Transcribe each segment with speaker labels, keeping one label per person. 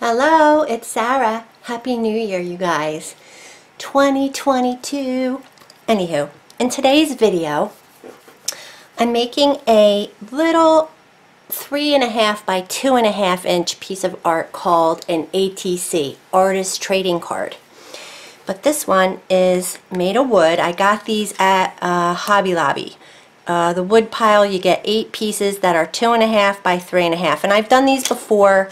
Speaker 1: Hello, it's Sarah. Happy New Year, you guys. 2022. Anywho, in today's video, I'm making a little three and a half by two and a half inch piece of art called an ATC, Artist Trading Card. But this one is made of wood. I got these at uh, Hobby Lobby. Uh, the wood pile, you get eight pieces that are two and a half by three and a half. And I've done these before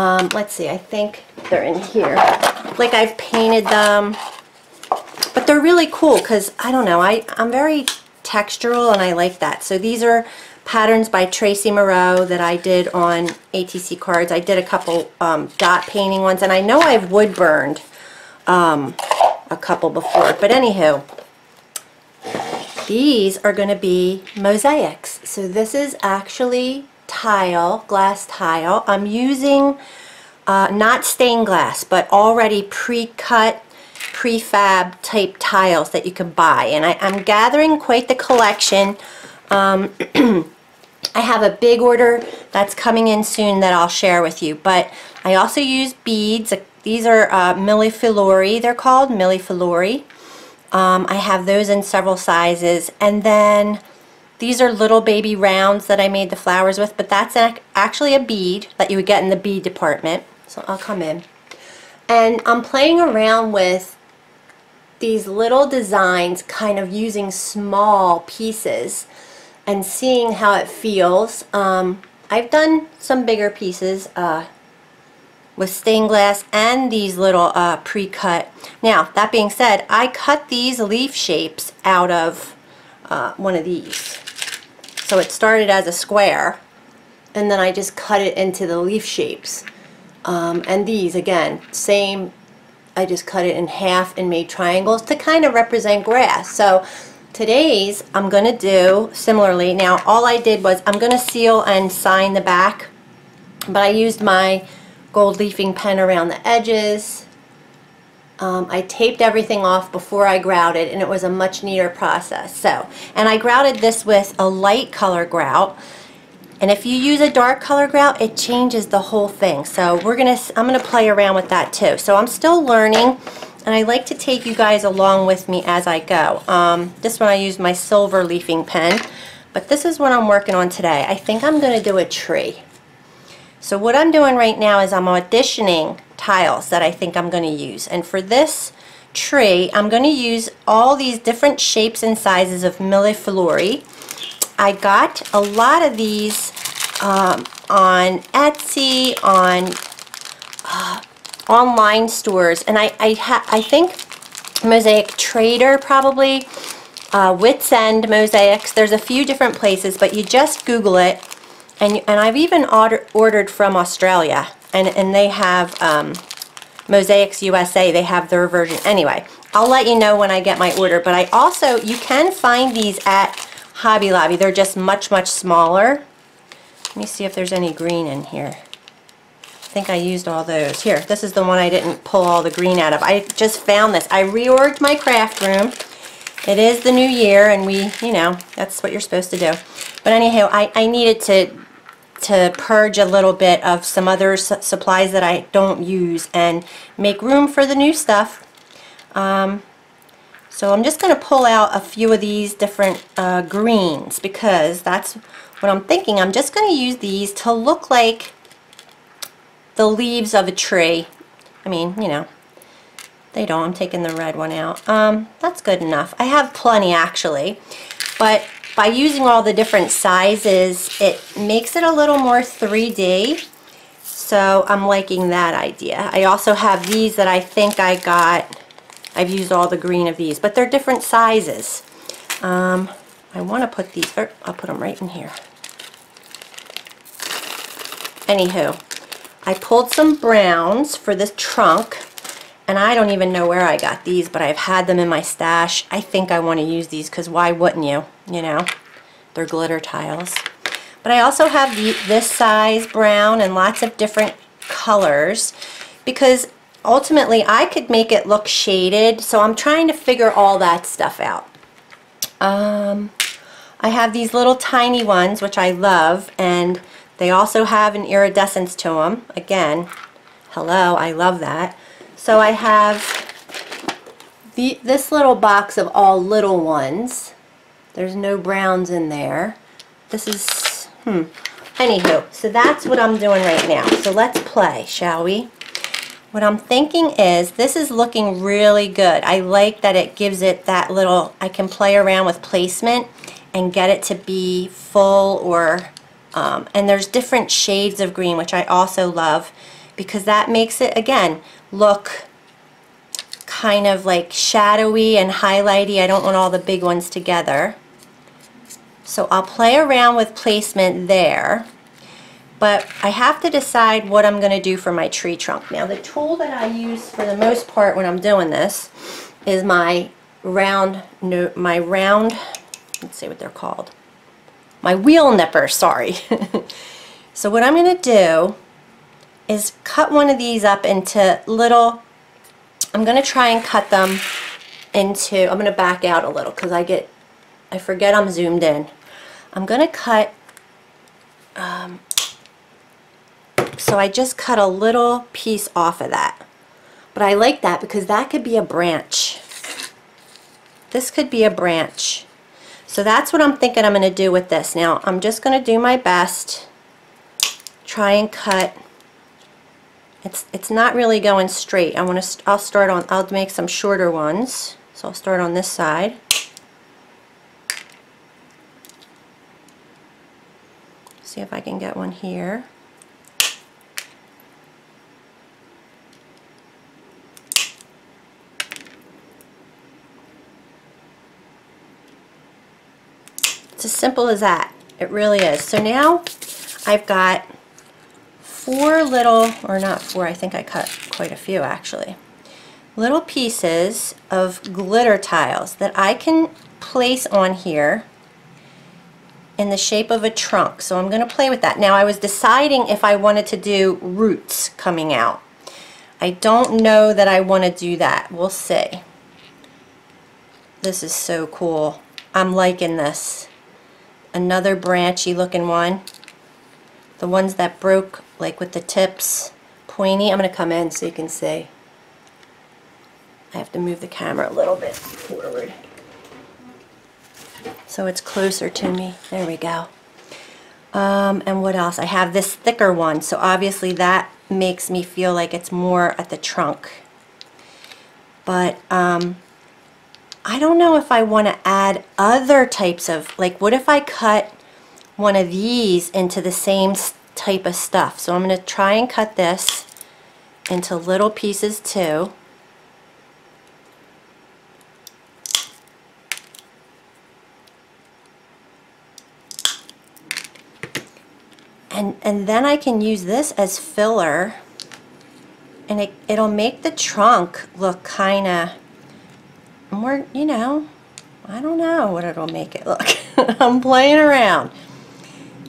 Speaker 1: um, let's see, I think they're in here. Like I've painted them, but they're really cool because I don't know, I, I'm very textural and I like that. So these are patterns by Tracy Moreau that I did on ATC cards. I did a couple um, dot painting ones and I know I've wood burned um, a couple before. But anywho, these are going to be mosaics. So this is actually tile, glass tile. I'm using uh, not stained glass, but already pre-cut, prefab type tiles that you can buy. And I, am gathering quite the collection. Um, I have a big order that's coming in soon that I'll share with you. But I also use beads. These are uh, millefilori, they're called, millefilori. Um, I have those in several sizes. And then these are little baby rounds that I made the flowers with, but that's actually a bead that you would get in the bead department. So I'll come in. And I'm playing around with these little designs, kind of using small pieces and seeing how it feels. Um, I've done some bigger pieces uh, with stained glass and these little uh, pre-cut. Now, that being said, I cut these leaf shapes out of uh, one of these. So it started as a square and then I just cut it into the leaf shapes. Um, and these, again, same, I just cut it in half and made triangles to kind of represent grass. So today's I'm going to do similarly. Now all I did was I'm going to seal and sign the back, but I used my gold leafing pen around the edges um, I taped everything off before I grouted and it was a much neater process. So, and I grouted this with a light color grout. And if you use a dark color grout, it changes the whole thing. So we're gonna, I'm gonna play around with that too. So I'm still learning and I like to take you guys along with me as I go. Um, this one I used my silver leafing pen, but this is what I'm working on today. I think I'm gonna do a tree. So what I'm doing right now is I'm auditioning tiles that I think I'm going to use. And for this tree, I'm going to use all these different shapes and sizes of millefilori. I got a lot of these um, on Etsy, on uh, online stores, and I, I, I think Mosaic Trader probably, uh, Wits End Mosaics. There's a few different places, but you just Google it, and, and I've even order, ordered from Australia and, and they have um, Mosaics USA, they have their version. Anyway, I'll let you know when I get my order, but I also, you can find these at Hobby Lobby. They're just much, much smaller. Let me see if there's any green in here. I think I used all those. Here, this is the one I didn't pull all the green out of. I just found this. I reorged my craft room. It is the new year, and we, you know, that's what you're supposed to do. But anyhow, I, I needed to to purge a little bit of some other su supplies that I don't use and make room for the new stuff. Um, so I'm just going to pull out a few of these different uh, greens because that's what I'm thinking. I'm just going to use these to look like the leaves of a tree. I mean, you know, they don't. I'm taking the red one out. Um, that's good enough. I have plenty actually, but by using all the different sizes, it makes it a little more 3D. So I'm liking that idea. I also have these that I think I got. I've used all the green of these, but they're different sizes. Um, I want to put these, er, I'll put them right in here. Anywho, I pulled some browns for this trunk and I don't even know where I got these, but I've had them in my stash. I think I want to use these because why wouldn't you? You know, they're glitter tiles. But I also have the, this size brown and lots of different colors because ultimately I could make it look shaded. So I'm trying to figure all that stuff out. Um, I have these little tiny ones, which I love, and they also have an iridescence to them. Again, Hello, I love that. So I have the, this little box of all little ones. There's no browns in there. This is, hmm. Anywho, so that's what I'm doing right now. So let's play, shall we? What I'm thinking is, this is looking really good. I like that it gives it that little, I can play around with placement and get it to be full or, um, and there's different shades of green, which I also love because that makes it, again, look kind of like shadowy and highlighty. I don't want all the big ones together. So I'll play around with placement there. But I have to decide what I'm going to do for my tree trunk. Now the tool that I use for the most part when I'm doing this is my round, my round, let's see what they're called. My wheel nipper, sorry. so what I'm going to do is cut one of these up into little I'm going to try and cut them into, I'm going to back out a little because I get, I forget I'm zoomed in. I'm going to cut, um, so I just cut a little piece off of that. But I like that because that could be a branch. This could be a branch. So that's what I'm thinking I'm going to do with this. Now I'm just going to do my best, try and cut it's, it's not really going straight. I want to, I'll start on, I'll make some shorter ones. So I'll start on this side. See if I can get one here. It's as simple as that. It really is. So now I've got four little, or not four, I think I cut quite a few actually, little pieces of glitter tiles that I can place on here in the shape of a trunk. So I'm going to play with that. Now I was deciding if I wanted to do roots coming out. I don't know that I want to do that. We'll see. This is so cool. I'm liking this. Another branchy looking one. The ones that broke like with the tips pointy. I'm going to come in so you can see. I have to move the camera a little bit forward so it's closer to me. There we go. Um, and what else? I have this thicker one, so obviously that makes me feel like it's more at the trunk. But um, I don't know if I want to add other types of, like what if I cut one of these into the same type of stuff. So I'm going to try and cut this into little pieces too. And, and then I can use this as filler and it, it'll make the trunk look kind of more, you know, I don't know what it'll make it look. I'm playing around.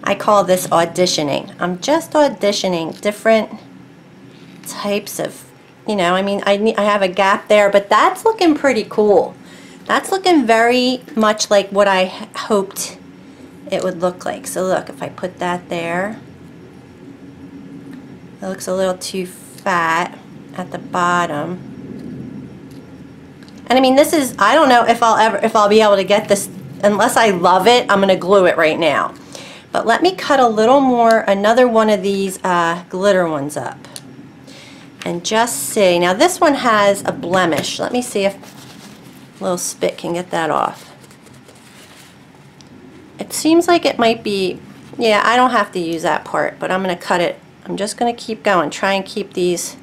Speaker 1: I call this auditioning. I'm just auditioning different types of, you know, I mean, I, I have a gap there, but that's looking pretty cool. That's looking very much like what I hoped it would look like. So look, if I put that there, it looks a little too fat at the bottom. And I mean, this is, I don't know if I'll ever, if I'll be able to get this, unless I love it, I'm going to glue it right now. But let me cut a little more, another one of these uh, glitter ones up. And just see. Now this one has a blemish. Let me see if a little spit can get that off. It seems like it might be, yeah, I don't have to use that part, but I'm going to cut it. I'm just going to keep going. Try and keep these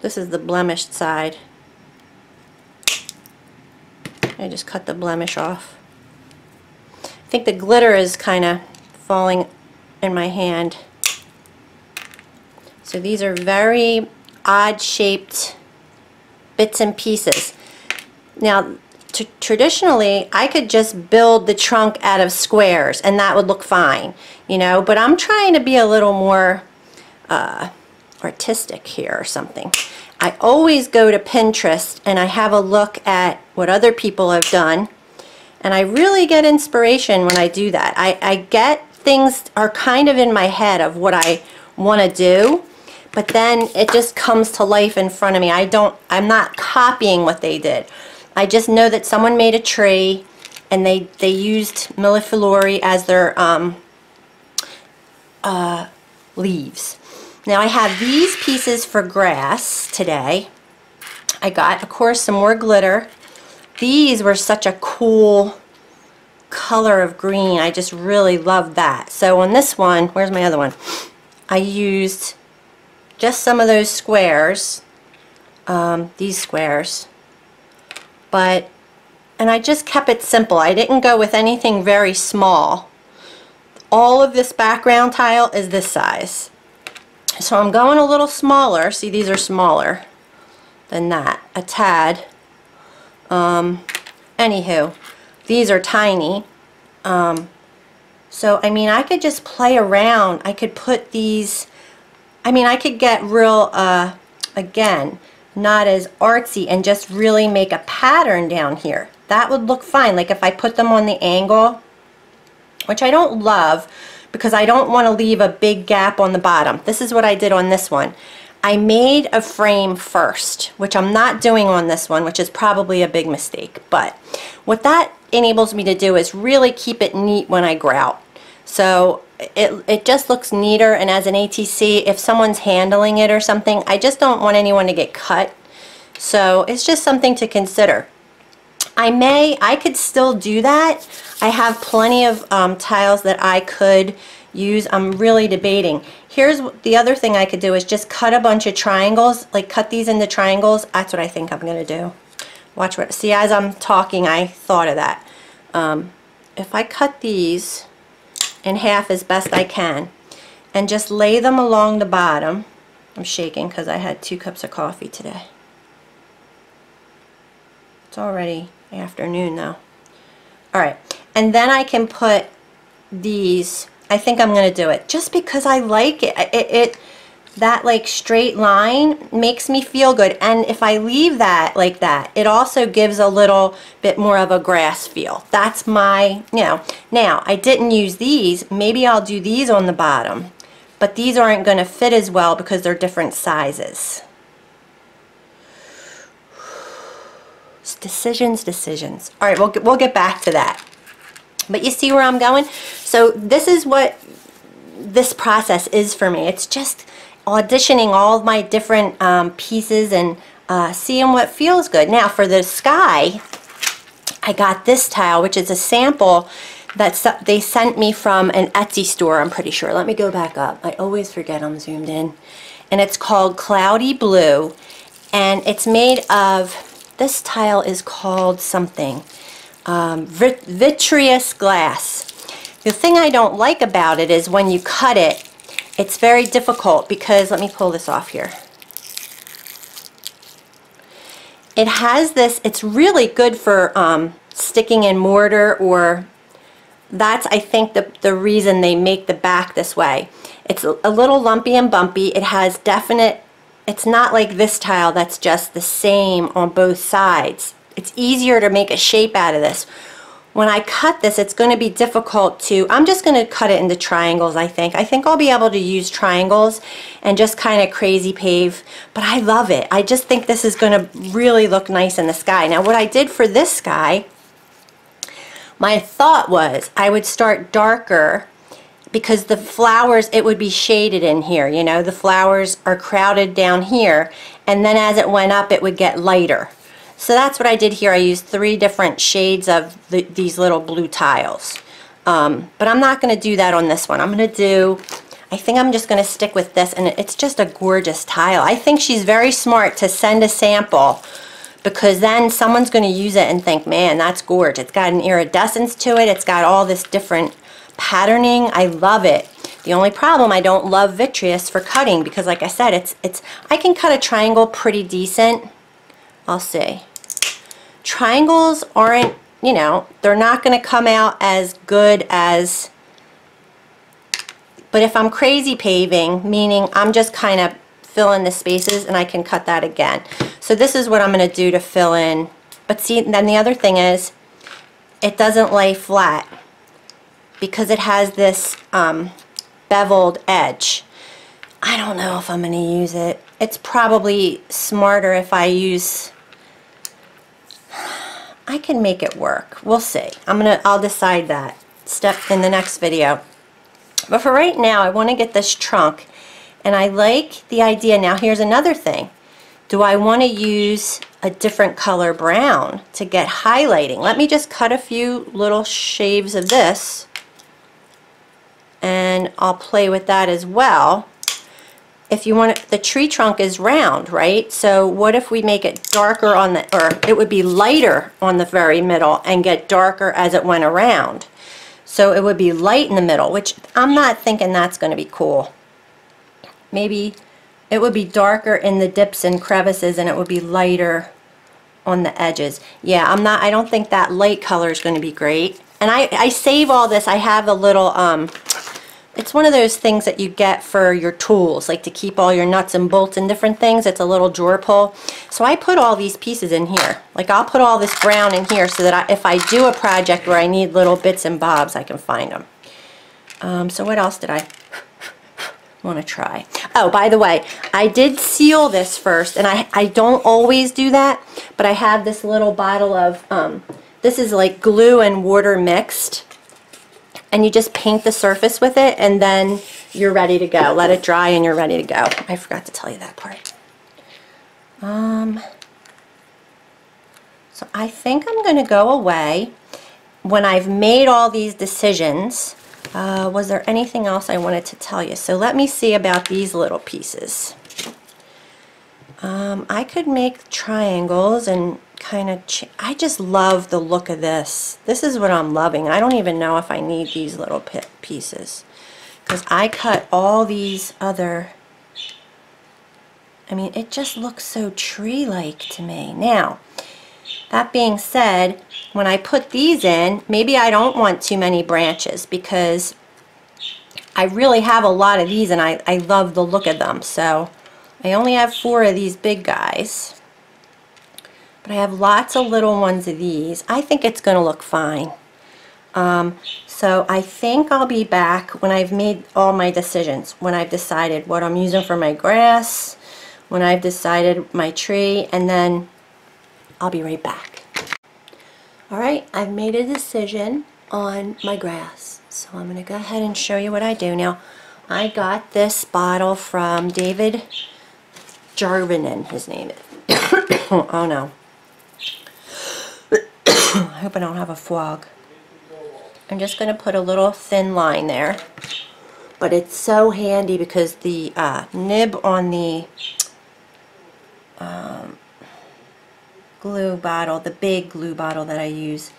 Speaker 1: This is the blemished side. I just cut the blemish off. I think the glitter is kind of falling in my hand. So these are very odd shaped bits and pieces. Now traditionally I could just build the trunk out of squares and that would look fine you know but I'm trying to be a little more uh, artistic here or something I always go to Pinterest and I have a look at what other people have done And I really get inspiration when I do that. I, I get things are kind of in my head of what I want to do, but then it just comes to life in front of me. I don't, I'm not copying what they did. I just know that someone made a tree and they, they used millefleur as their um, uh, leaves. Now I have these pieces for grass today. I got, of course, some more glitter. These were such a cool color of green. I just really love that. So on this one, where's my other one? I used just some of those squares, um, these squares, but, and I just kept it simple. I didn't go with anything very small. All of this background tile is this size. So I'm going a little smaller. See, these are smaller than that, a tad. Um, anywho, these are tiny. Um, so, I mean, I could just play around. I could put these, I mean, I could get real, uh, again, not as artsy and just really make a pattern down here. That would look fine. Like if I put them on the angle, which I don't love, because I don't want to leave a big gap on the bottom. This is what I did on this one. I made a frame first, which I'm not doing on this one, which is probably a big mistake. But what that enables me to do is really keep it neat when I grout. So it, it just looks neater and as an ATC, if someone's handling it or something, I just don't want anyone to get cut. So it's just something to consider. I may, I could still do that. I have plenty of um, tiles that I could use. I'm really debating. Here's the other thing I could do is just cut a bunch of triangles, like cut these into triangles. That's what I think I'm going to do. Watch what, see as I'm talking I thought of that. Um, if I cut these in half as best I can and just lay them along the bottom, I'm shaking because I had two cups of coffee today. It's already afternoon though. Alright, and then I can put these, I think I'm going to do it, just because I like it. it. It That like straight line makes me feel good. And if I leave that like that, it also gives a little bit more of a grass feel. That's my, you know. Now, I didn't use these. Maybe I'll do these on the bottom. But these aren't going to fit as well because they're different sizes. Decisions, decisions. All right, we'll get, we'll get back to that. But you see where I'm going? So this is what this process is for me. It's just auditioning all my different um, pieces and uh, seeing what feels good. Now for the sky, I got this tile, which is a sample that they sent me from an Etsy store, I'm pretty sure. Let me go back up. I always forget I'm zoomed in. And it's called Cloudy Blue. And it's made of this tile is called something. Um, vit vitreous glass. The thing I don't like about it is when you cut it, it's very difficult because, let me pull this off here. It has this, it's really good for um, sticking in mortar or that's I think the, the reason they make the back this way. It's a little lumpy and bumpy. It has definite it's not like this tile that's just the same on both sides. It's easier to make a shape out of this. When I cut this, it's going to be difficult to, I'm just going to cut it into triangles, I think. I think I'll be able to use triangles and just kind of crazy pave, but I love it. I just think this is going to really look nice in the sky. Now, what I did for this sky, my thought was I would start darker because the flowers, it would be shaded in here, you know, the flowers are crowded down here, and then as it went up, it would get lighter. So that's what I did here. I used three different shades of the, these little blue tiles. Um, but I'm not going to do that on this one. I'm going to do, I think I'm just going to stick with this, and it's just a gorgeous tile. I think she's very smart to send a sample because then someone's going to use it and think, man, that's gorgeous. It's got an iridescence to it. It's got all this different patterning. I love it. The only problem, I don't love vitreous for cutting because like I said, it's, it's, I can cut a triangle pretty decent. I'll see. Triangles aren't, you know, they're not going to come out as good as, but if I'm crazy paving, meaning I'm just kind of filling the spaces and I can cut that again. So this is what I'm going to do to fill in. But see, then the other thing is, it doesn't lay flat because it has this um, beveled edge. I don't know if I'm going to use it. It's probably smarter if I use I can make it work. We'll see. I'm gonna I'll decide that step in the next video. But for right now, I want to get this trunk and I like the idea. Now here's another thing. Do I want to use a different color brown to get highlighting? Let me just cut a few little shaves of this and I'll play with that as well if you want it, the tree trunk is round, right? So what if we make it darker on the, or it would be lighter on the very middle and get darker as it went around. So it would be light in the middle, which I'm not thinking that's going to be cool. Maybe it would be darker in the dips and crevices and it would be lighter on the edges. Yeah, I'm not, I don't think that light color is going to be great. And I, I save all this. I have a little, um, it's one of those things that you get for your tools, like to keep all your nuts and bolts and different things. It's a little drawer pull. So I put all these pieces in here. Like I'll put all this brown in here so that I, if I do a project where I need little bits and bobs, I can find them. Um, so what else did I want to try? Oh, by the way, I did seal this first, and I, I don't always do that, but I have this little bottle of, um, this is like glue and water mixed and you just paint the surface with it and then you're ready to go. Let it dry and you're ready to go. I forgot to tell you that part. Um, so I think I'm going to go away when I've made all these decisions. Uh, was there anything else I wanted to tell you? So let me see about these little pieces. Um, I could make triangles and kind of, I just love the look of this. This is what I'm loving. I don't even know if I need these little pieces. Because I cut all these other, I mean, it just looks so tree-like to me. Now, that being said, when I put these in, maybe I don't want too many branches because I really have a lot of these and I, I love the look of them. So I only have four of these big guys. But I have lots of little ones of these. I think it's going to look fine. Um, so I think I'll be back when I've made all my decisions, when I've decided what I'm using for my grass, when I've decided my tree, and then I'll be right back. Alright, I've made a decision on my grass. So I'm going to go ahead and show you what I do. Now, I got this bottle from David Jarvinen, his name is. oh no. I hope I don't have a fog. I'm just going to put a little thin line there. But it's so handy because the uh, nib on the um, glue bottle, the big glue bottle that I use,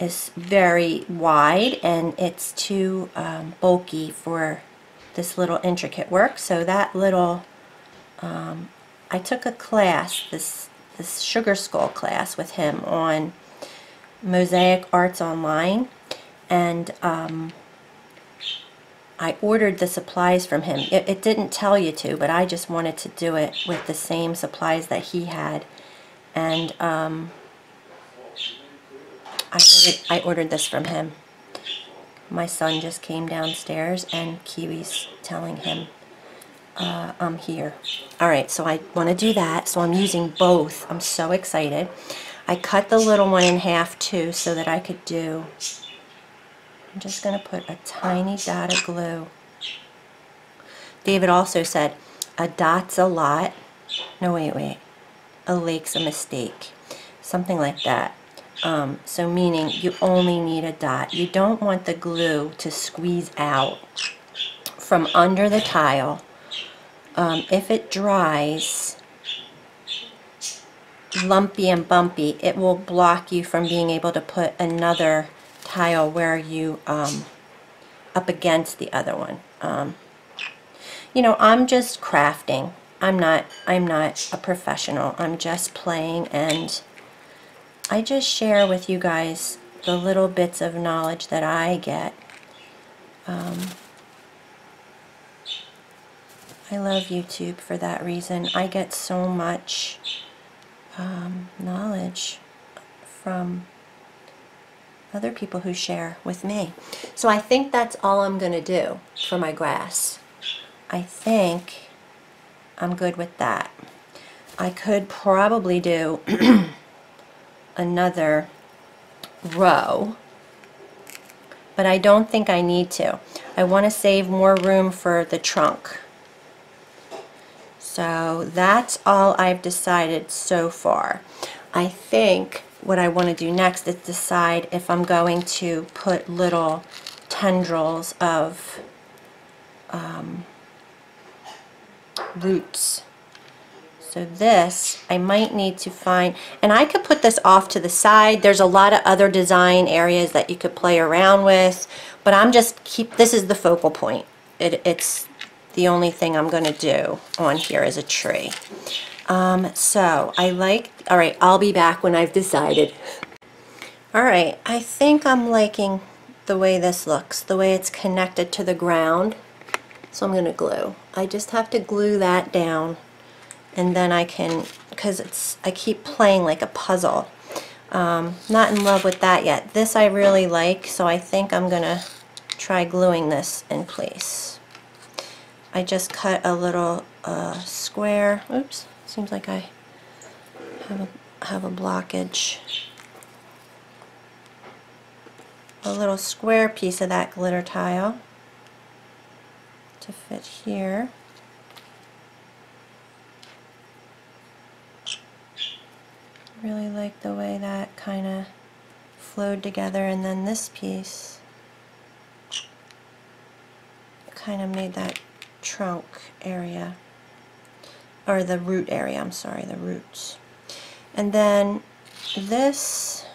Speaker 1: is very wide and it's too um, bulky for this little intricate work. So that little, um, I took a class, this, this sugar skull class with him on Mosaic Arts Online and um, I ordered the supplies from him. It, it, didn't tell you to, but I just wanted to do it with the same supplies that he had. And um, I, ordered, I ordered this from him. My son just came downstairs and Kiwi's telling him uh, I'm here. Alright, so I want to do that. So I'm using both. I'm so excited. I cut the little one in half too so that I could do, I'm just going to put a tiny dot of glue. David also said, a dot's a lot. No, wait, wait. A lake's a mistake. Something like that. Um, so meaning you only need a dot. You don't want the glue to squeeze out from under the tile. Um, if it dries, lumpy and bumpy, it will block you from being able to put another tile where you, um, up against the other one. Um, you know, I'm just crafting. I'm not, I'm not a professional. I'm just playing and I just share with you guys the little bits of knowledge that I get. Um, I love YouTube for that reason. I get so much um, knowledge from other people who share with me. So I think that's all I'm going to do for my grass. I think I'm good with that. I could probably do another row, but I don't think I need to. I want to save more room for the trunk. So that's all I've decided so far. I think what I want to do next is decide if I'm going to put little tendrils of um, roots. So this, I might need to find, and I could put this off to the side. There's a lot of other design areas that you could play around with, but I'm just keep, this is the focal point. It, it's the only thing I'm going to do on here is a tree. Um, so I like, all right, I'll be back when I've decided. All right, I think I'm liking the way this looks, the way it's connected to the ground. So I'm going to glue. I just have to glue that down and then I can, because it's, I keep playing like a puzzle. Um, not in love with that yet. This I really like, so I think I'm going to try gluing this in place. I just cut a little uh, square. Oops. Seems like I have a, have a blockage. A little square piece of that glitter tile to fit here. Really like the way that kind of flowed together and then this piece kind of made that trunk area or the root area, I'm sorry, the roots. And then this,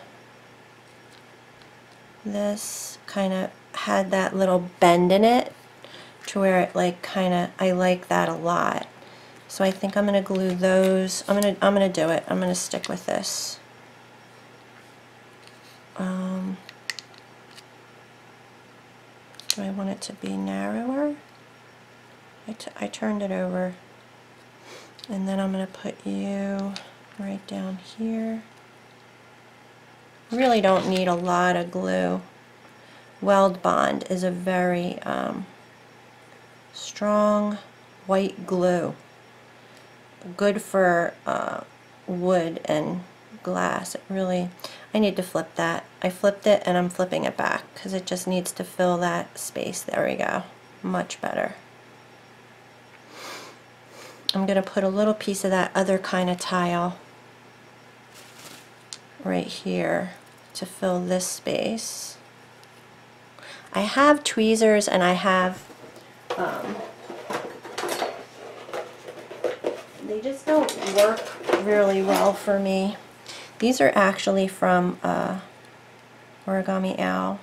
Speaker 1: this kind of had that little bend in it to where it like kind of, I like that a lot. So I think I'm going to glue those, I'm going to, I'm going to do it, I'm going to stick with this. Um, do I want it to be narrower? I, I turned it over and then I'm going to put you right down here. Really don't need a lot of glue. Weldbond is a very um, strong white glue. Good for uh, wood and glass. It really, I need to flip that. I flipped it and I'm flipping it back because it just needs to fill that space. There we go. Much better. I'm going to put a little piece of that other kind of tile right here to fill this space. I have tweezers and I have um, they just don't work really well for me. These are actually from uh, Origami Owl.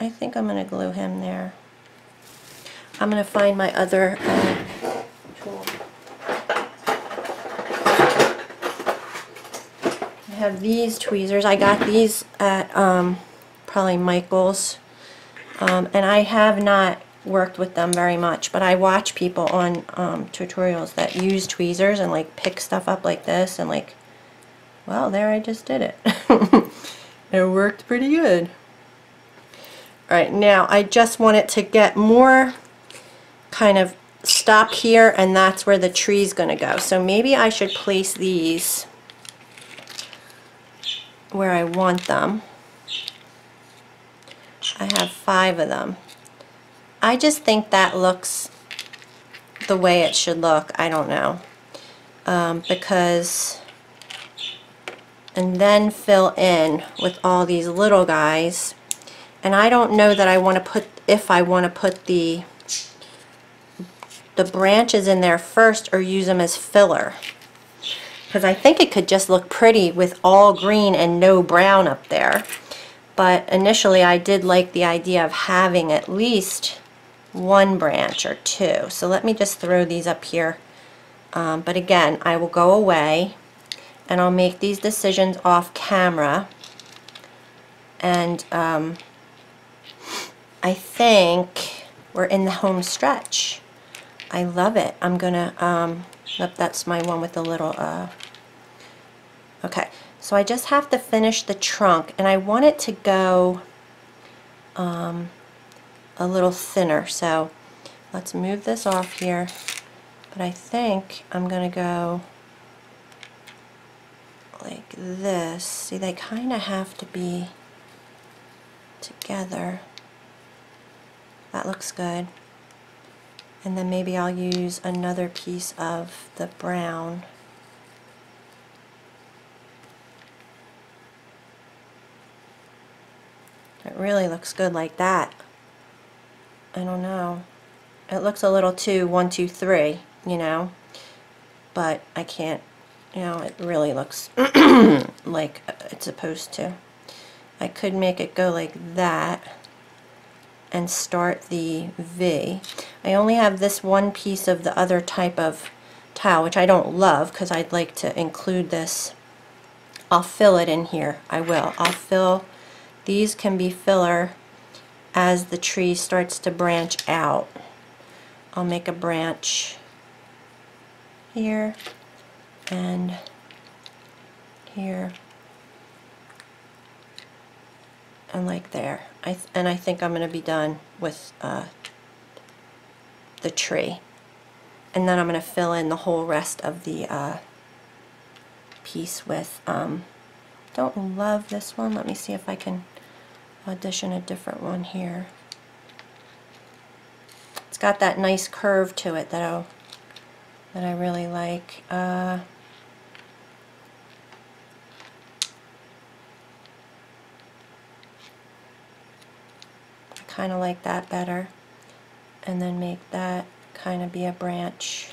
Speaker 1: I think I'm going to glue him there. I'm going to find my other uh, tool. I have these tweezers. I got these at um, probably Michael's. Um, and I have not worked with them very much, but I watch people on um, tutorials that use tweezers and like pick stuff up like this and like, well, there I just did it. it worked pretty good. Alright, now I just want it to get more kind of stop here and that's where the tree's going to go. So maybe I should place these where I want them. I have five of them. I just think that looks the way it should look. I don't know. Um, because and then fill in with all these little guys and I don't know that I want to put if I want to put the the branches in there first or use them as filler. Because I think it could just look pretty with all green and no brown up there. But initially I did like the idea of having at least one branch or two. So let me just throw these up here. Um, but again, I will go away and I'll make these decisions off camera. And um, I think we're in the home stretch. I love it. I'm gonna, um, that's my one with the little, uh, okay. So I just have to finish the trunk and I want it to go um, a little thinner. So let's move this off here. But I think I'm going to go like this. See, they kind of have to be together. That looks good. And then maybe I'll use another piece of the brown. It really looks good like that. I don't know. It looks a little too one, two, three, you know, but I can't, you know, it really looks like it's supposed to. I could make it go like that and start the V. I only have this one piece of the other type of tile, which I don't love because I'd like to include this. I'll fill it in here. I will. I'll fill, these can be filler as the tree starts to branch out. I'll make a branch here and here and like there. I and I think I'm going to be done with uh, the tree. And then I'm going to fill in the whole rest of the uh, piece with, um, don't love this one. Let me see if I can audition a different one here. It's got that nice curve to it that that I really like. Uh, kind of like that better and then make that kind of be a branch.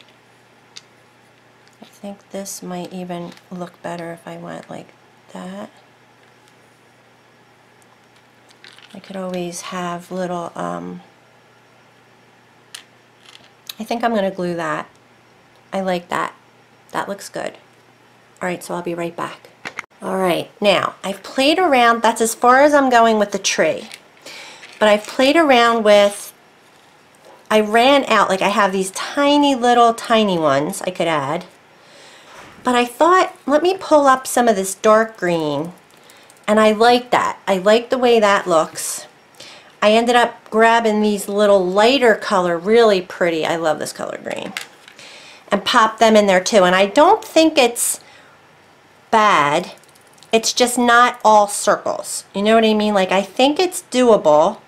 Speaker 1: I think this might even look better if I went like that. I could always have little, um, I think I'm going to glue that. I like that. That looks good. Alright, so I'll be right back. Alright, now I've played around, that's as far as I'm going with the tree. But I've played around with, I ran out, like I have these tiny little tiny ones I could add. But I thought, let me pull up some of this dark green. And I like that. I like the way that looks. I ended up grabbing these little lighter color, really pretty. I love this color green. And pop them in there too. And I don't think it's bad. It's just not all circles. You know what I mean? Like I think it's doable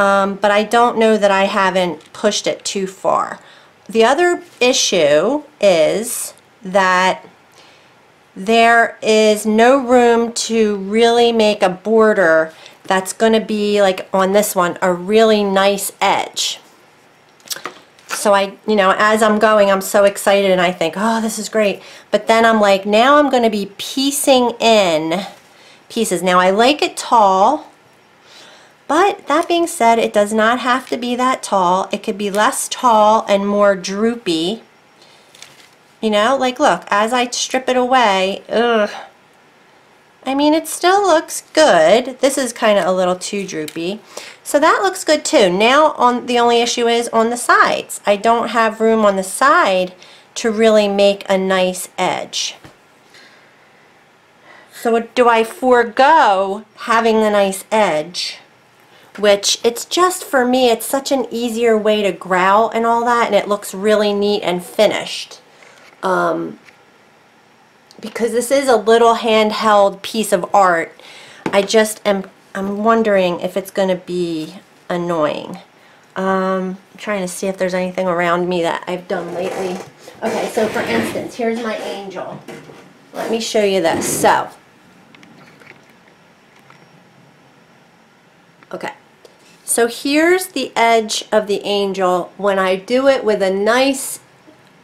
Speaker 1: um, but I don't know that I haven't pushed it too far. The other issue is that there is no room to really make a border that's going to be like on this one a really nice edge. So I you know as I'm going I'm so excited and I think oh this is great. But then I'm like now I'm going to be piecing in pieces. Now I like it tall but that being said, it does not have to be that tall. It could be less tall and more droopy. You know, like look, as I strip it away, ugh. I mean, it still looks good. This is kind of a little too droopy. So that looks good too. Now, on the only issue is on the sides. I don't have room on the side to really make a nice edge. So do I forego having the nice edge which it's just for me it's such an easier way to grout and all that and it looks really neat and finished. Um, because this is a little handheld piece of art I just am I'm wondering if it's gonna be annoying. Um, I'm trying to see if there's anything around me that I've done lately. Okay so for instance here's my angel. Let me show you this. So Okay, so here's the edge of the angel when I do it with a nice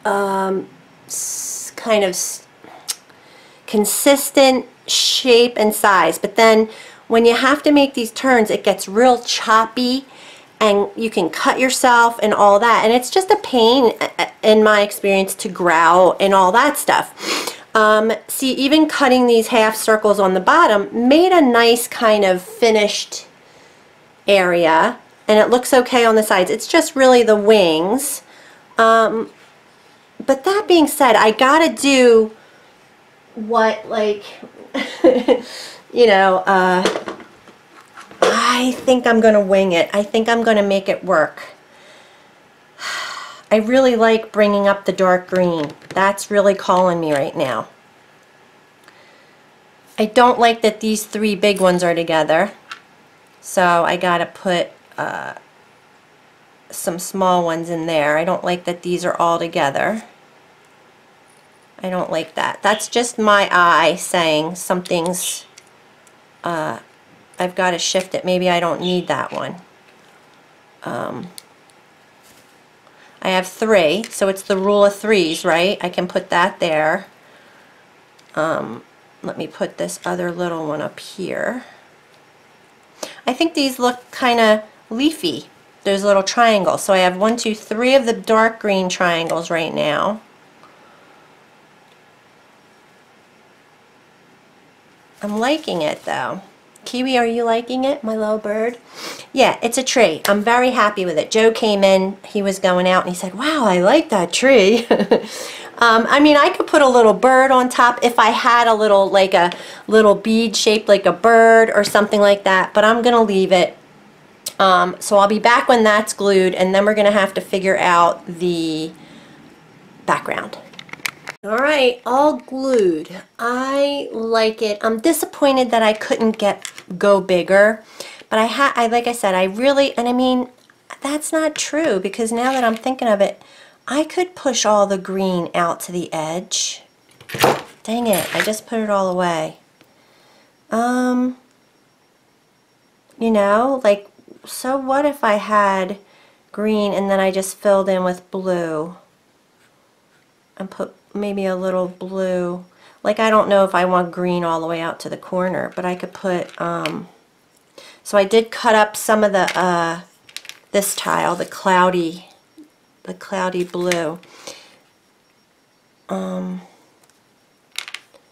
Speaker 1: um, kind of consistent shape and size. But then when you have to make these turns, it gets real choppy and you can cut yourself and all that. And it's just a pain, in my experience, to grout and all that stuff. Um, see, even cutting these half circles on the bottom made a nice kind of finished area and it looks okay on the sides. It's just really the wings. Um, but that being said, I gotta do what like you know, uh, I think I'm to wing it. I think I'm to make it work. I really like bringing up the dark green. That's really calling me right now. I don't like that these three big ones are together. So I got to put uh, some small ones in there. I don't like that these are all together. I don't like that. That's just my eye saying something's, uh, I've got to shift it. Maybe I don't need that one. Um, I have three, so it's the rule of threes, right? I can put that there. Um, let me put this other little one up here. I think these look kind of leafy, those little triangles. So I have one, two, three of the dark green triangles right now. I'm liking it though. Kiwi, are you liking it, my little bird? Yeah, it's a tree. I'm very happy with it. Joe came in, he was going out, and he said, wow, I like that tree. um, I mean, I could put a little bird on top if I had a little, like a little bead shaped like a bird or something like that, but I'm going to leave it. Um, so I'll be back when that's glued, and then we're going to have to figure out the background. All right, all glued. I like it. I'm disappointed that I couldn't get go bigger, but I had, I like I said, I really, and I mean, that's not true because now that I'm thinking of it, I could push all the green out to the edge. Dang it, I just put it all away. Um, you know, like, so what if I had green and then I just filled in with blue and put maybe a little blue. Like I don't know if I want green all the way out to the corner, but I could put, um, so I did cut up some of the, uh, this tile, the cloudy, the cloudy blue. Um,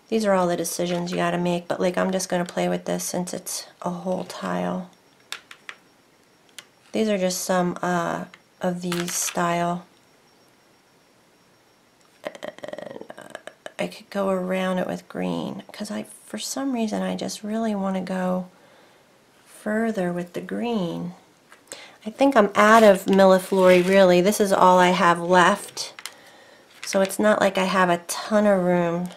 Speaker 1: these are all the decisions you got to make, but like I'm just going to play with this since it's a whole tile. These are just some uh, of these style I could go around it with green because I, for some reason, I just really want to go further with the green. I think I'm out of Milleflori really. This is all I have left. So it's not like I have a ton of room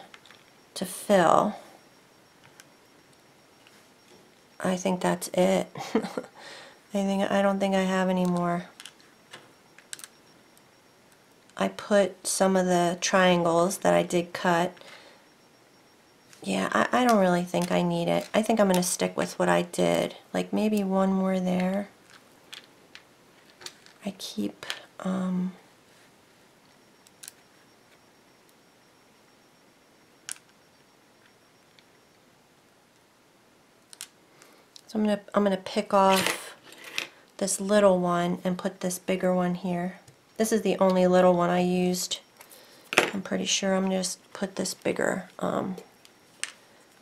Speaker 1: to fill. I think that's it. I think I don't think I have any more. I put some of the triangles that I did cut. Yeah, I, I don't really think I need it. I think I'm going to stick with what I did. Like maybe one more there. I keep... Um, So I'm gonna I'm gonna pick off this little one and put this bigger one here. This is the only little one I used. I'm pretty sure I'm just put this bigger. Um,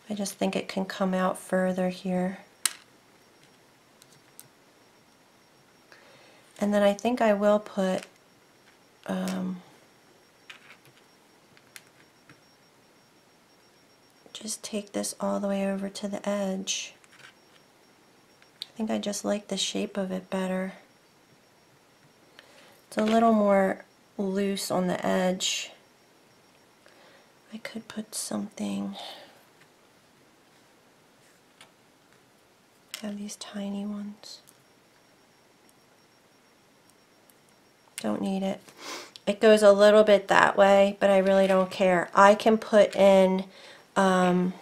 Speaker 1: I just think it can come out further here. And then I think I will put um, just take this all the way over to the edge. I think I just like the shape of it better. It's a little more loose on the edge. I could put something, have these tiny ones. Don't need it. It goes a little bit that way, but I really don't care. I can put in um,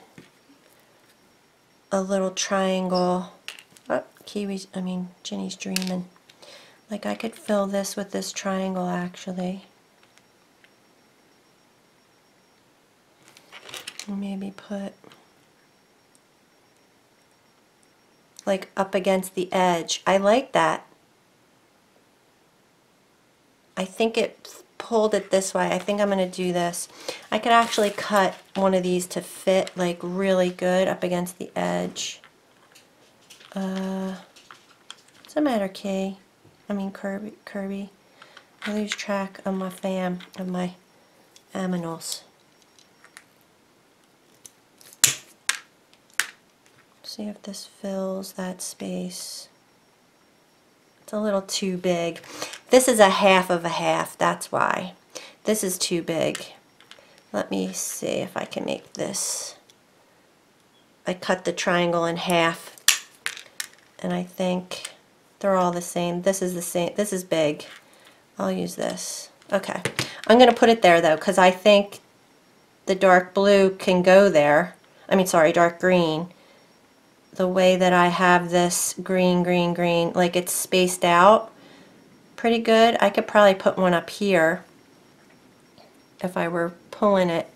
Speaker 1: a little triangle. Oh, Kiwi's, I mean, Ginny's dreaming. Like I could fill this with this triangle actually. Maybe put like up against the edge. I like that. I think it pulled it this way. I think I'm going to do this. I could actually cut one of these to fit like really good up against the edge. Uh, what's the matter, Kay? I mean Kirby, Kirby. I lose track of my fam, of my aminals. See if this fills that space. It's a little too big. This is a half of a half, that's why. This is too big. Let me see if I can make this. I cut the triangle in half and I think they're all the same. This is the same. This is big. I'll use this. Okay. I'm going to put it there though because I think the dark blue can go there. I mean, sorry, dark green. The way that I have this green, green, green, like it's spaced out pretty good. I could probably put one up here if I were pulling it.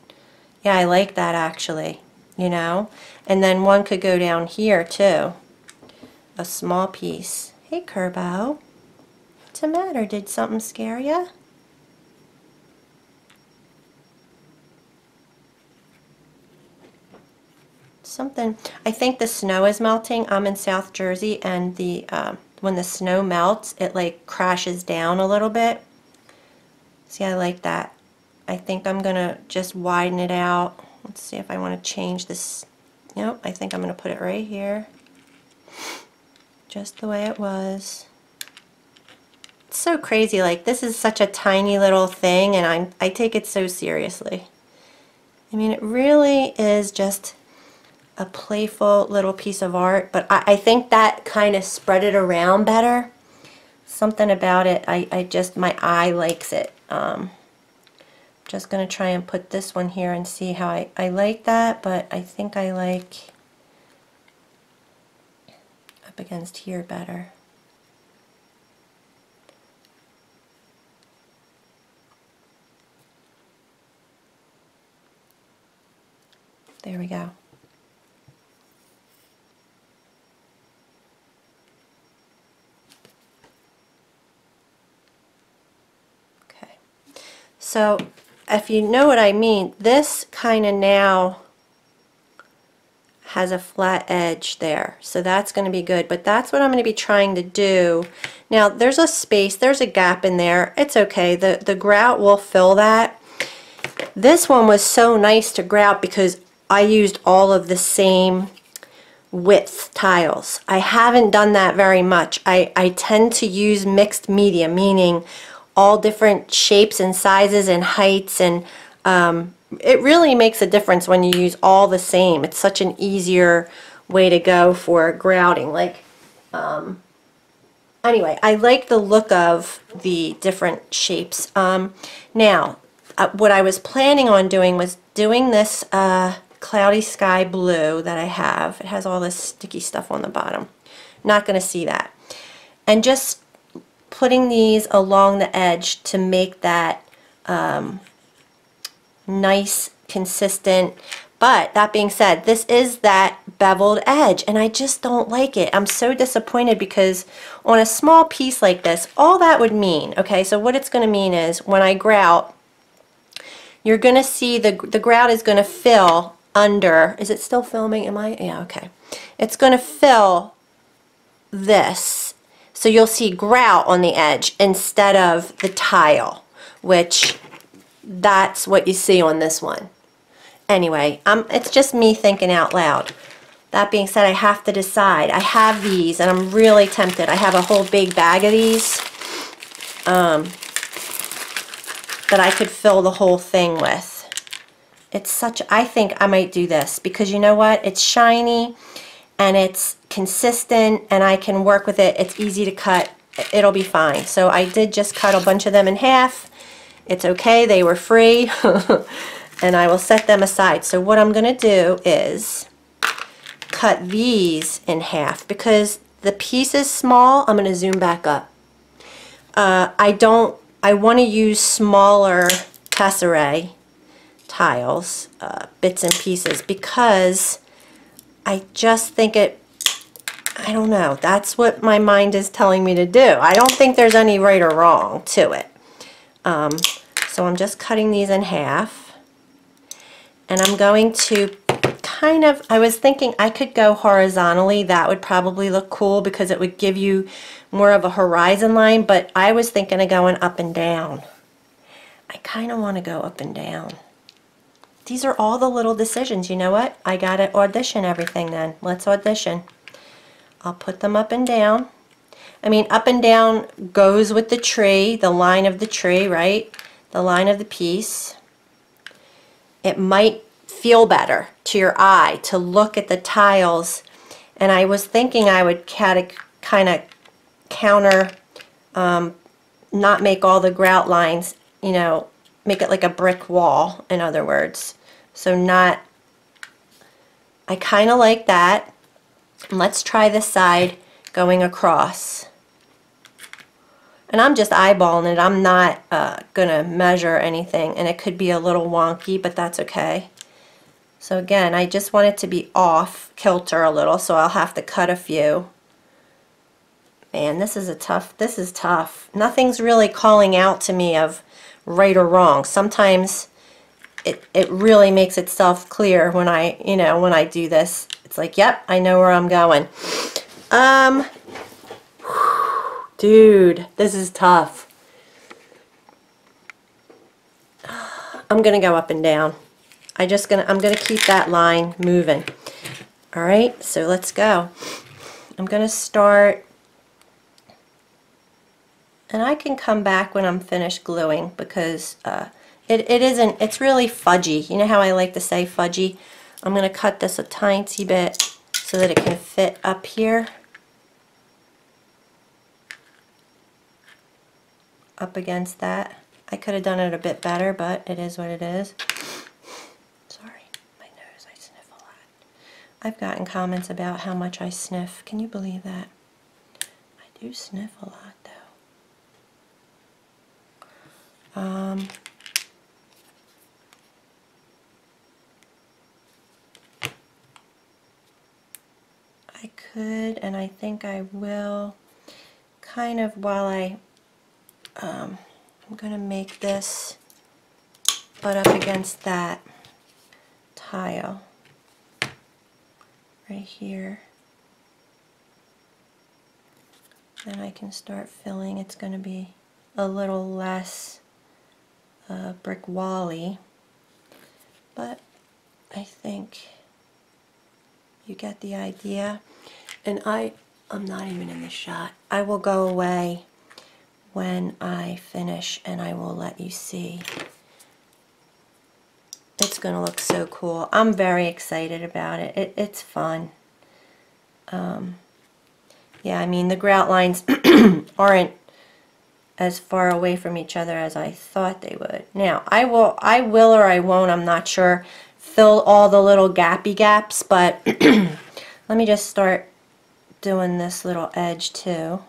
Speaker 1: Yeah, I like that actually, you know. And then one could go down here too. A small piece. Hey, Kerbo. What's the matter? Did something scare you? Something, I think the snow is melting. I'm in South Jersey and the um, when the snow melts, it like crashes down a little bit. See, I like that. I think I'm going to just widen it out. Let's see if I want to change this. Nope, I think I'm going to put it right here. Just the way it was. It's so crazy. Like, this is such a tiny little thing, and I'm, I take it so seriously. I mean, it really is just a playful little piece of art, but I, I think that kind of spread it around better. Something about it, I, I just, my eye likes it. Um, just going to try and put this one here and see how I, I like that, but I think I like up against here better. There we go. Okay. So if you know what I mean, this kind of now has a flat edge there. So that's going to be good. But that's what I'm going to be trying to do. Now there's a space, there's a gap in there. It's okay. The, the grout will fill that. This one was so nice to grout because I used all of the same width tiles. I haven't done that very much. I, I tend to use mixed media, meaning all different shapes and sizes and heights and um, it really makes a difference when you use all the same. It's such an easier way to go for grouting. Like, um, anyway, I like the look of the different shapes. Um, now, uh, what I was planning on doing was doing this uh, cloudy sky blue that I have. It has all this sticky stuff on the bottom. Not going to see that. And just putting these along the edge to make that um, nice, consistent. But that being said, this is that beveled edge and I just don't like it. I'm so disappointed because on a small piece like this, all that would mean, okay, so what it's going to mean is when I grout, you're going to see the, the grout is going to fill under, is it still filming? Am I? Yeah, okay. It's going to fill this so you'll see grout on the edge instead of the tile, which that's what you see on this one. Anyway, um, it's just me thinking out loud. That being said, I have to decide. I have these, and I'm really tempted. I have a whole big bag of these um, that I could fill the whole thing with. It's such, I think I might do this because you know what? It's shiny and it's consistent and I can work with it. It's easy to cut. It'll be fine. So I did just cut a bunch of them in half. It's okay. They were free. and I will set them aside. So what I'm going to do is cut these in half because the piece is small. I'm going to zoom back up. Uh, I don't, I want to use smaller tesserae tiles, uh, bits and pieces, because I just think it, I don't know, that's what my mind is telling me to do. I don't think there's any right or wrong to it. Um, so I'm just cutting these in half. And I'm going to kind of, I was thinking I could go horizontally. That would probably look cool because it would give you more of a horizon line. But I was thinking of going up and down. I kind of want to go up and down. these are all the little decisions. You know what? I got to audition everything then. Let's audition. I'll put them up and down. I mean, up and down goes with the tree, the line of the tree, right? The line of the piece. It might feel better to your eye to look at the tiles. And I was thinking I would kind of counter, um, not make all the grout lines, you know, make it like a brick wall, in other words. So not, I kind of like that. Let's try this side going across. And I'm just eyeballing it. I'm not uh, going to measure anything. And it could be a little wonky, but that's okay. So again, I just want it to be off kilter a little, so I'll have to cut a few. Man, this is a tough, this is tough. Nothing's really calling out to me of right or wrong. Sometimes it, it really makes itself clear when I, you know, when I do this. It's like, yep, I know where I'm going. Um, dude, this is tough. I'm to go up and down. I just gonna I'm gonna keep that line moving. All right, so let's go. I'm gonna start and I can come back when I'm finished gluing because uh, it, it isn't, it's really fudgy. You know how I like to say fudgy? I'm going to cut this a tiny bit so that it can fit up here. Up against that. I could have done it a bit better, but it is what it is. Sorry, my nose, I sniff a lot. I've gotten comments about how much I sniff. Can you believe that? I do sniff a lot though. Um, I could, and I think I will, kind of while I, um, I'm going to make this butt up against that tile right here. Then I can start filling. It's going to be a little less uh, brick wally, but I think you get the idea. And I, I'm not even in the shot. I will go away when I finish and I will let you see it's going to look so cool. I'm very excited about it. it it's fun. Um, yeah, I mean, the grout lines aren't as far away from each other as I thought they would. Now, I will, I will or I won't, I'm not sure, fill all the little gappy gaps, but let me just start doing this little edge too.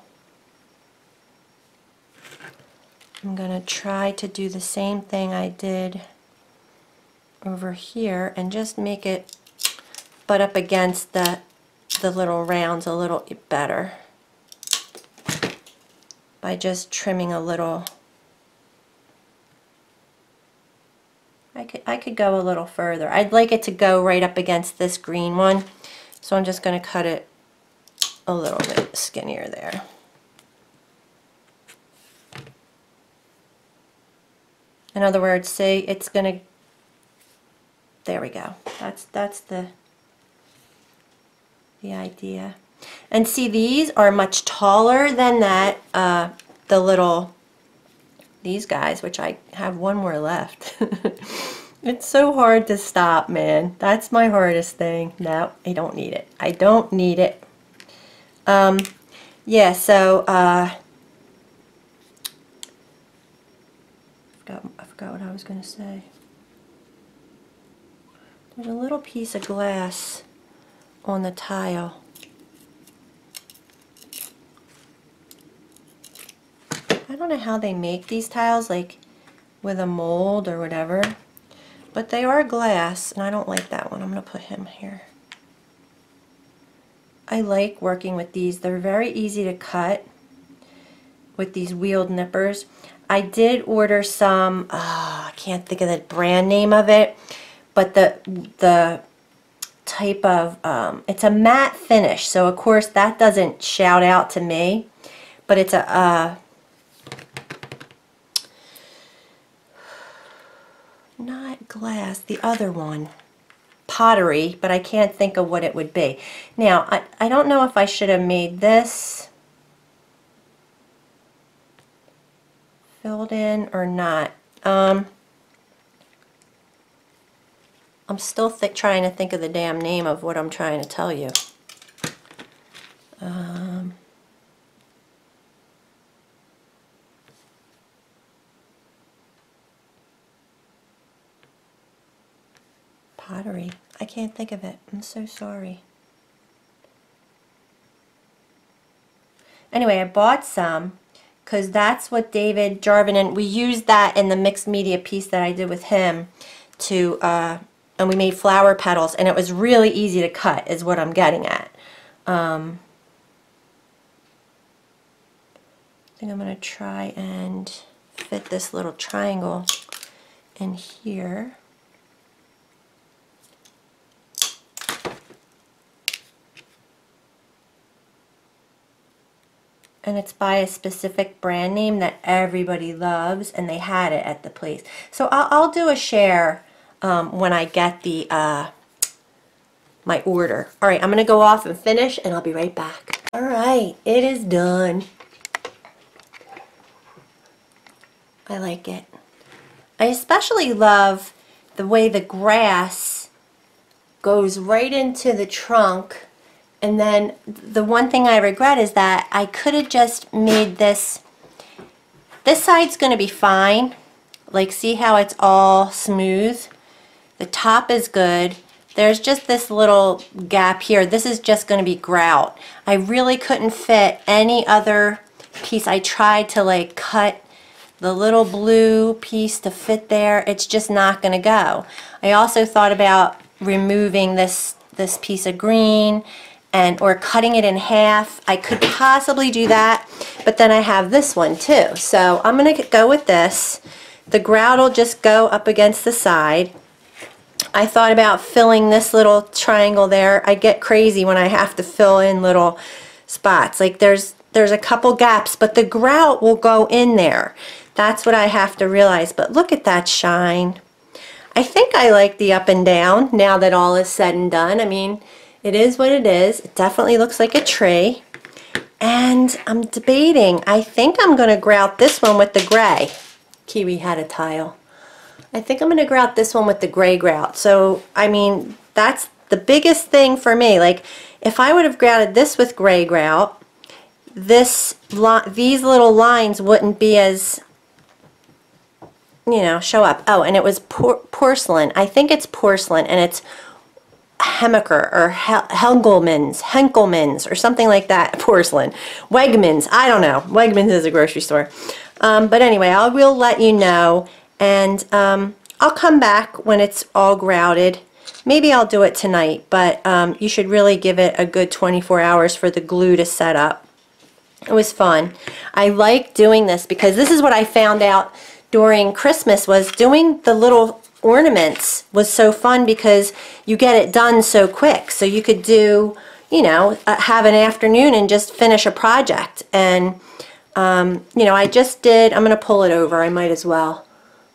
Speaker 1: I'm going to try to do the same thing I did over here and just make it butt up against the, the little rounds a little better by just trimming a little. I could, I could go a little further. I'd like it to go right up against this green one, so I'm just going to cut it a little bit skinnier there. In other words, say it's going to there we go. That's that's the the idea. And see, these are much taller than that, uh, the little, these guys, which I have one more left. it's so hard to stop, man. That's my hardest thing. No, I don't need it. I don't need it. Um, yeah, so, uh, I forgot, I forgot what I was going to say. There's a little piece of glass on the tile. I don't know how they make these tiles, like with a mold or whatever, but they are glass, and I don't like that one. I'm going to put him here. I like working with these. They're very easy to cut with these wheeled nippers. I did order some, oh, I can't think of the brand name of it, but the the type of um, it's a matte finish so of course that doesn't shout out to me but it's a uh, not glass, the other one. Pottery, but I can't think of what it would be. Now, I, I don't know if I should have made this filled in or not. Um, I'm still trying to think of the damn name of what I'm trying to tell you. Um, pottery. I can't think of it. I'm so sorry. Anyway, I bought some because that's what David Jarvin, and we used that in the mixed media piece that I did with him to, uh, and we made flower petals, and it was really easy to cut is what I'm getting at. Um, I think I'm going to try and fit this little triangle in here. And it's by a specific brand name that everybody loves and they had it at the place. So I'll, I'll do a share um, when I get the uh, my order. All right, I'm going to go off and finish and I'll be right back. All right, it is done. I like it. I especially love the way the grass goes right into the trunk and then the one thing I regret is that I could have just made this, this side's going to be fine. Like see how it's all smooth? The top is good. There's just this little gap here. This is just going to be grout. I really couldn't fit any other piece. I tried to like cut the little blue piece to fit there. It's just not going to go. I also thought about removing this this piece of green and or cutting it in half. I could possibly do that, but then I have this one too. So I'm going to go with this. The grout will just go up against the side. I thought about filling this little triangle there. I get crazy when I have to fill in little spots. Like there's there's a couple gaps, but the grout will go in there. That's what I have to realize. But look at that shine. I think I like the up and down now that all is said and done. I mean, it is what it is. It definitely looks like a tree. And I'm debating. I think I'm going to grout this one with the gray. Kiwi had a tile. I think I'm going to grout this one with the gray grout. So, I mean, that's the biggest thing for me. Like, if I would have grouted this with gray grout, this these little lines wouldn't be as, you know, show up. Oh, and it was por porcelain. I think it's porcelain, and it's Hemaker or Hengelmans, Henkelmans or something like that, porcelain. Wegmans, I don't know. Wegmans is a grocery store. Um, but anyway, I will let you know and um, I'll come back when it's all grouted. Maybe I'll do it tonight, but um, you should really give it a good 24 hours for the glue to set up. It was fun. I like doing this because this is what I found out during Christmas was doing the little ornaments was so fun because you get it done so quick. So you could do, you know, uh, have an afternoon and just finish a project. And, um, you know, I just did, I'm going to pull it over, I might as well.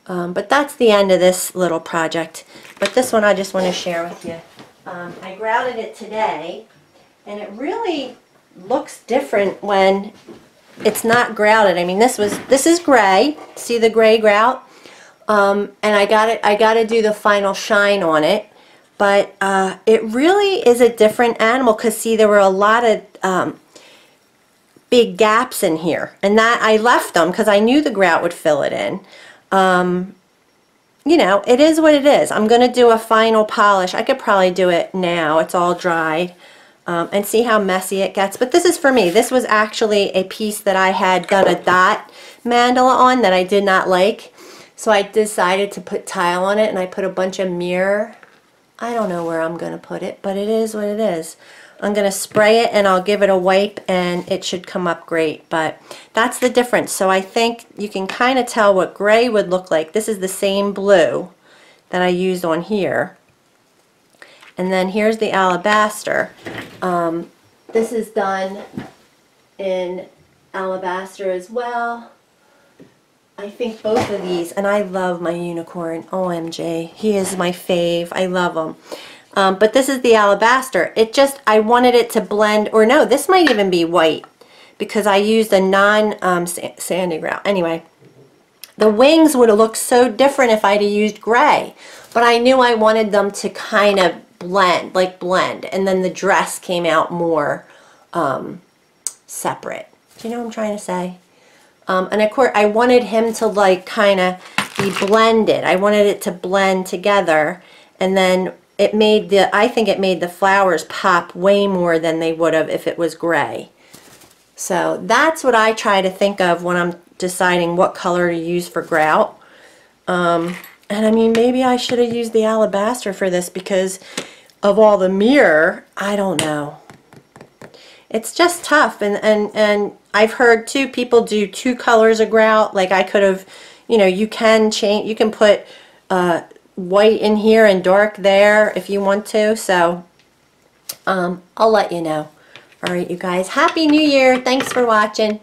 Speaker 1: Um, but that's the end of this little project. But this one I just want to share with you. Um, I grouted it today, and it really looks different when it's not grouted. I mean, this was this is gray. See the gray grout? Um, and I got it. I got to do the final shine on it. But uh, it really is a different animal because see, there were a lot of um, big gaps in here, and that I left them because I knew the grout would fill it in. Um, you know, it is what it is. I'm going to do a final polish. I could probably do it now. It's all dried. Um, and see how messy it gets. But this is for me. This was actually a piece that I had done a dot mandala on that I did not like. So I decided to put tile on it and I put a bunch of mirror. I don't know where I'm going to put it, but it is what it is. I'm going to spray it and I'll give it a wipe and it should come up great. But that's the difference. So I think you can kind of tell what gray would look like. This is the same blue that I used on here. And then here's the alabaster. Um, this is done in alabaster as well. I think both of these, and I love my unicorn, OMG. He is my fave. I love him. Um, but this is the alabaster. It just, I wanted it to blend, or no, this might even be white because I used a non um, grout. Anyway, the wings would have looked so different if I'd have used gray, but I knew I wanted them to kind of blend, like blend, and then the dress came out more um, separate. Do you know what I'm trying to say? Um, and of course, I wanted him to like kind of be blended. I wanted it to blend together, and then it made the, I think it made the flowers pop way more than they would have if it was gray. So that's what I try to think of when I'm deciding what color to use for grout. Um, and I mean, maybe I should have used the alabaster for this because of all the mirror. I don't know. It's just tough. And, and, and I've heard too, people do two colors of grout. Like I could have, you know, you can change, you can put uh, white in here and dark there if you want to. So um, I'll let you know. All right, you guys. Happy New Year. Thanks for watching.